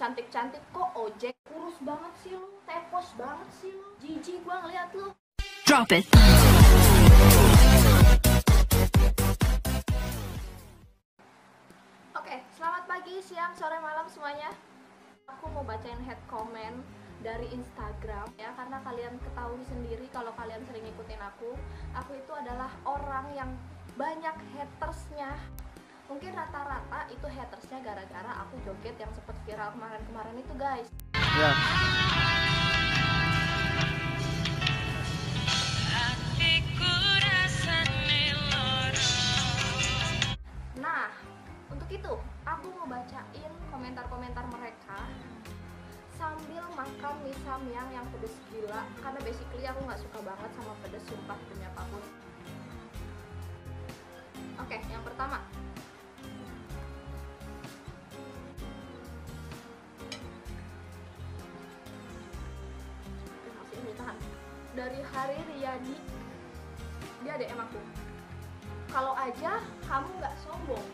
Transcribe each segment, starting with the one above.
cantik-cantik kok ojek kurus banget sih lu tepos banget sih lu jijik gua ngeliat lu Drop it. Oke, selamat pagi, siang, sore, malam semuanya. Aku mau bacain head comment dari Instagram ya karena kalian ketahui sendiri kalau kalian sering ngikutin aku, aku itu adalah orang yang banyak hatersnya. Mungkin rata-rata itu hatersnya gara-gara aku joget yang sempet viral kemarin-kemarin itu guys. Ya. Nah, untuk itu aku mau bacain komentar-komentar mereka sambil makan mie samyang yang pedes gila karena basically aku nggak suka banget sama pedes sumpah demi apa pun. Oke, yang pertama Hari Riyadi dia DM aku kalau aja kamu nggak sombong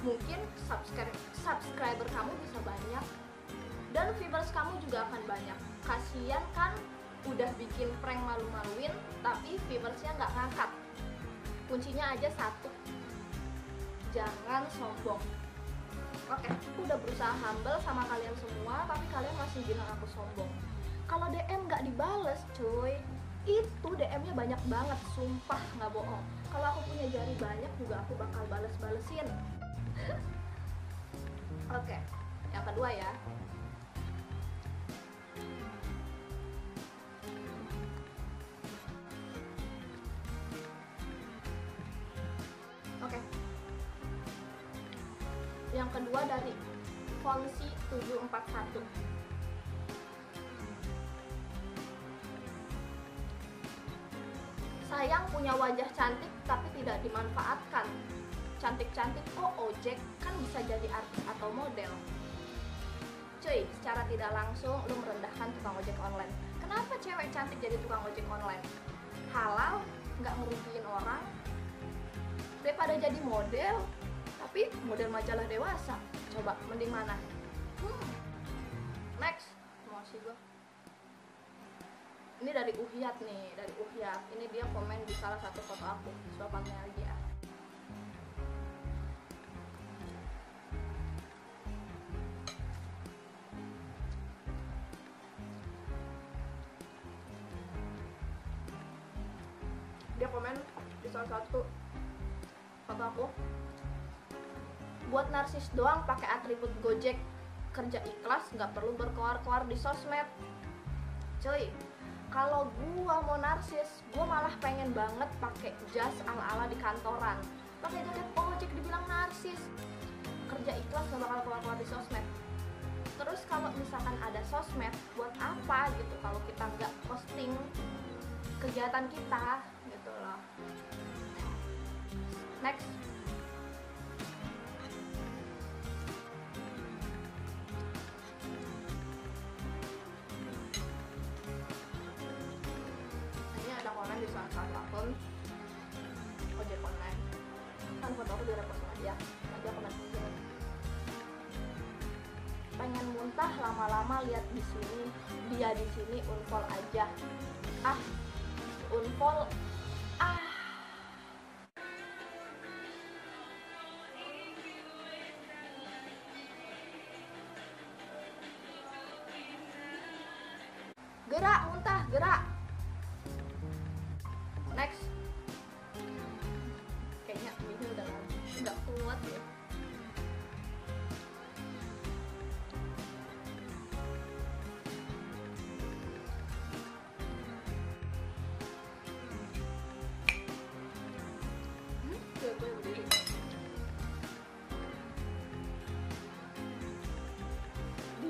mungkin subscribe subscriber kamu bisa banyak. Dan viewers kamu juga akan banyak. Kasian kan udah bikin prank malu-maluin tapi viewersnya nggak ngangkat. Kuncinya aja satu. Jangan sombong. Oke udah berusaha humble sama kalian semua tapi kalian masih bilang aku sombong. Kalau DM nggak dibales cuy itu DM-nya banyak banget sumpah nggak bohong. Kalau aku punya jari banyak juga aku bakal bales-balesin. Oke yang kedua ya. Oke. Yang kedua dari Fonsi 741 Sayang punya wajah cantik tapi tidak dimanfaatkan. Cantik-cantik kok ojek kan bisa jadi artis atau model. Cuy, secara tidak langsung lu merendahkan tukang ojek online. Kenapa cewek cantik jadi tukang ojek online? Halal, nggak ngerugiin orang. Daripada jadi model, tapi model majalah dewasa. Coba, mending mana? Hmm. Next, emosi gue ini dari Uhiat nih dari Uhiat. Ini dia komen di salah satu foto aku suapannya lagi ya dia komen di salah satu foto aku. Buat narsis doang pakai atribut Gojek kerja ikhlas nggak perlu berkoar-koar di sosmed. Cuy kalau gua mau narsis gua malah pengen banget pakai jas ala-ala di kantoran. Pakai jaket ojek dibilang narsis. Kerja ikhlas gak bakal keluar-keluar di sosmed. Terus kalau misalkan ada sosmed buat apa gitu kalau kita nggak posting kegiatan kita? Gitu loh. Next pengen muntah lama-lama lihat di sini dia di sini unfollow aja. Ah unfollow ah. Gerak muntah gerak. Next. Kayaknya ini udah nggak kuat ya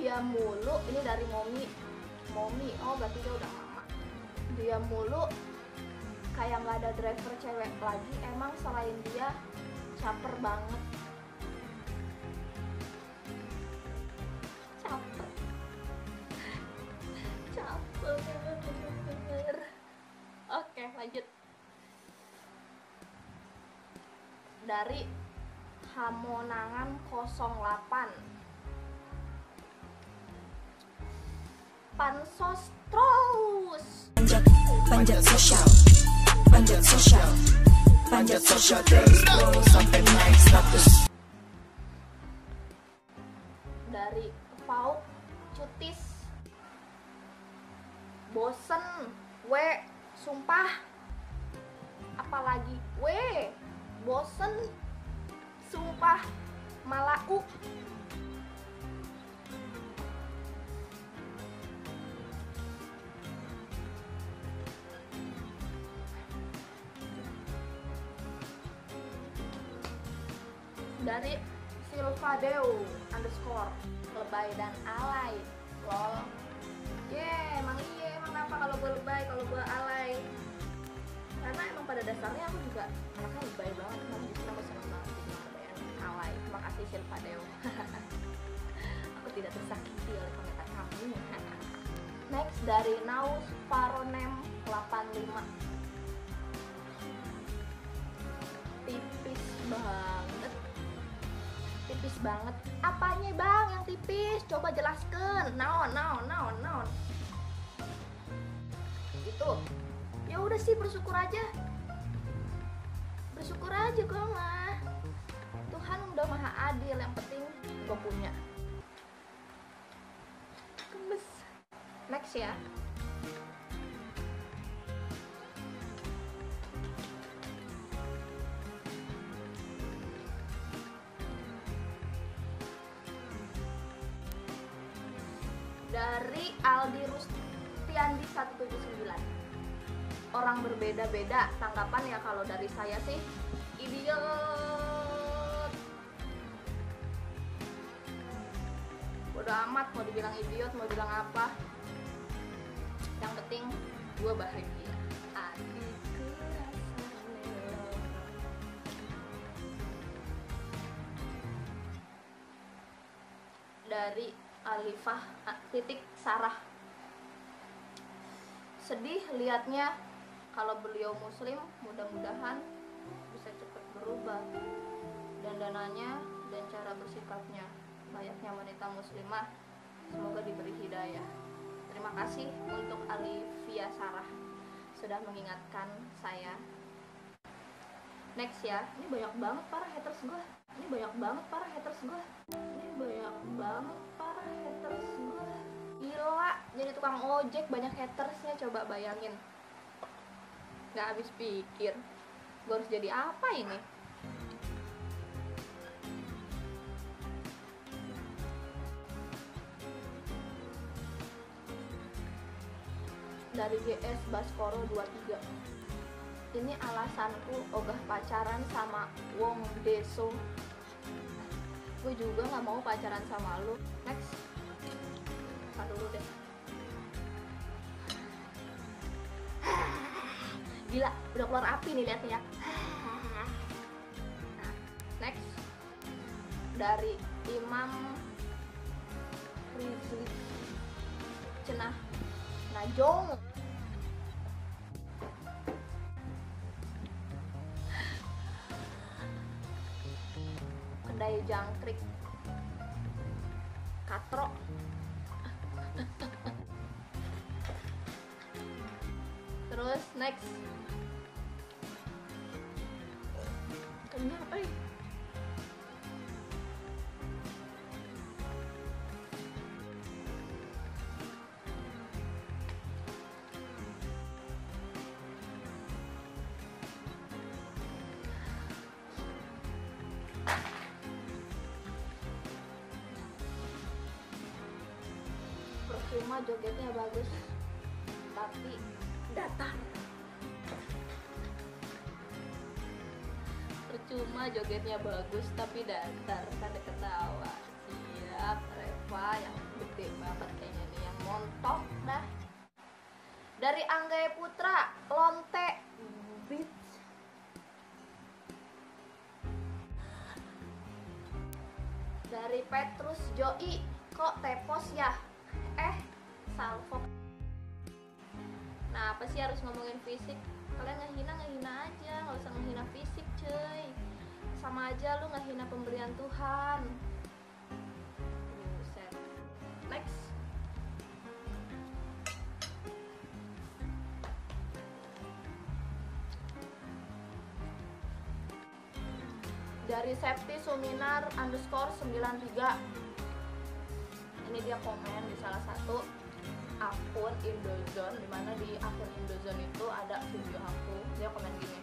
dia mulu ini dari momi. Momi oh berarti dia udah mama dia mulu kayak nggak ada driver cewek lagi emang selain dia caper banget. Caper. Caper oke lanjut. Dari Hamonangan 08 pansos terus panjat panjat sosial. Panjat sosial. Panjat sosial terus. Sampai naik status. Dari Pauk Cutis. Bosen. We sumpah. Apalagi we bosen. Sumpah. Malaku dari Silvadeo underscore. Lebay dan alay. Lol. Ye emang iya emang apa kalau gue lebay kalau gue alay? Karena emang pada dasarnya aku juga anaknya lebay banget kan justru aku seneng banget jadi dan alay. Terima kasih Silvadeo. Aku tidak tersakiti oleh komentar kamu. Next dari Naus Paronem 85 tipis banget tipis banget. Apanya bang? Yang tipis? Coba jelaskan. Naon naon naon naon? Itu. Ya udah sih bersyukur aja. Bersyukur aja gue mah. Tuhan udah maha adil yang penting gue punya. Gemes. Next ya dari Aldi Rustiandi 179 orang berbeda-beda tanggapan ya kalau dari saya sih. Idiot. Bodo amat mau dibilang idiot mau bilang apa. Yang penting gue bahagia. Dari Alifah ah, titik Sarah. Sedih liatnya kalau beliau muslim mudah-mudahan bisa cepat berubah dan dananya dan cara bersikapnya. Layaknya wanita muslimah semoga diberi hidayah. Terima kasih untuk Alifia Sarah sudah mengingatkan saya. Next ya ini banyak banget para haters gue ini banyak banget para haters gue ini banyak banget haters gila jadi tukang ojek banyak hatersnya coba bayangin. Nggak habis pikir gue harus jadi apa ini? Dari GS Baskoro 23 ini alasanku ogah pacaran sama Wong Deso gue juga nggak mau pacaran sama lu. Next. Tahan dulu deh. Gila udah keluar api nih liatnya. Ya nah, next. Dari Imam Rizli Cenah Najong kedai jangkrik. Katro. Terus next. Kenyang eh percuma jogetnya bagus. Tapi datar percuma jogetnya bagus tapi datar tanda ketawa. Siap Reva yang gede banget kayaknya nih yang montok dah. Dari Angga Putra Lonte Beats. Dari Petrus Joi kok tepos ya salvo. Nah apa sih harus ngomongin fisik? Kalian ngehina ngehina aja. Nggak usah ngehina fisik cuy. Sama aja lu ngehina pemberian Tuhan. Buset. next. Dari safety suminar underscore 93 ini dia komen di salah satu akun Indozone di mana di akun Indozone itu ada video aku. Dia komen gini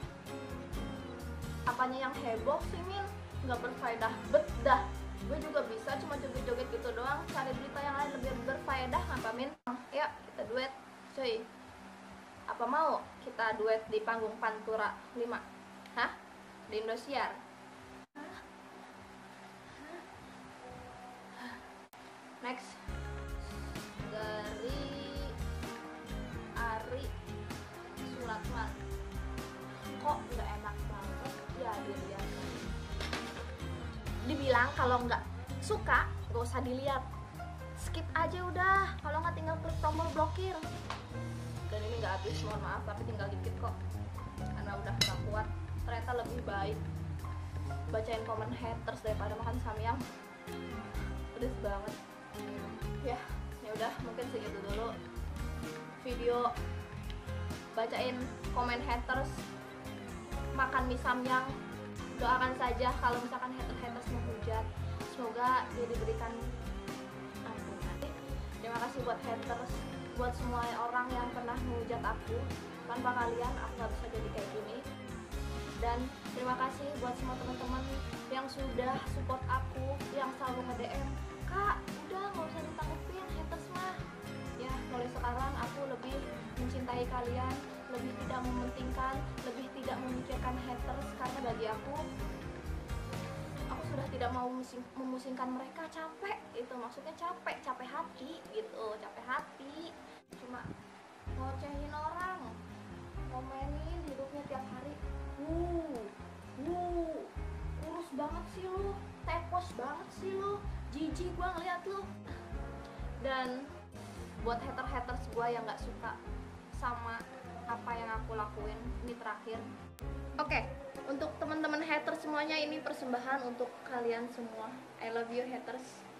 apanya yang heboh sih Min? Nggak berfaedah. Bet dah gue juga bisa cuma joget-joget gitu doang cari berita yang lain lebih berfaedah apa Min? Ya kita duet cuy apa mau kita duet di panggung Pantura 5 hah? Di Indosiar? Next dibilang kalau nggak suka nggak usah dilihat. Skip aja udah kalau nggak tinggal klik tombol blokir. Dan ini nggak habis mohon maaf tapi tinggal dikit kok. Karena udah nggak kuat ternyata lebih baik bacain komen haters daripada makan samyang pedes banget. Ya ya udah mungkin segitu dulu video bacain komen haters makan mie samyang doakan saja kalau misalkan haters haters menghujat semoga dia diberikan ampunan. Terima kasih buat haters buat semua orang yang pernah menghujat aku. Tanpa kalian aku nggak bisa jadi kayak gini. Dan terima kasih buat semua teman-teman yang sudah support aku yang selalu nge-DM kak udah nggak usah ditanggepin haters mah. Ya mulai sekarang aku lebih mencintai kalian lebih tidak mementingkan lebih tidak memikirkan haters. Karena bagi aku sudah tidak mau musing- memusingkan mereka capek itu maksudnya capek capek hati gitu capek hati. Cuma ngocehin orang komenin hidupnya tiap hari. Wuh wuh kurus banget sih lu tepos banget sih lu jijik gua ngeliat lu. Dan buat hater-haters gua yang nggak suka sama apa yang aku lakuin ini terakhir. Oke untuk teman-teman haters semuanya ini persembahan untuk kalian semua. I love you haters